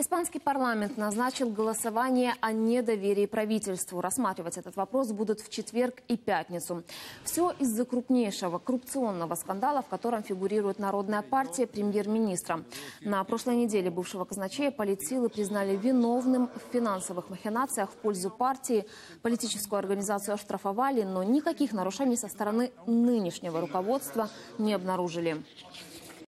Испанский парламент назначил голосование о недоверии правительству. Рассматривать этот вопрос будут в четверг и пятницу. Все из-за крупнейшего коррупционного скандала, в котором фигурирует Народная партия премьер-министра. На прошлой неделе бывшего казначея политсилы признали виновным в финансовых махинациях в пользу партии. Политическую организацию оштрафовали, но никаких нарушений со стороны нынешнего руководства не обнаружили.